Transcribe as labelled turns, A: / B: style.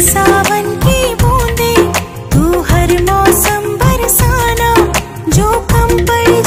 A: सावन की बूंदे तू हर मौसम बरसाना जो कम पड़े